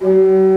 Música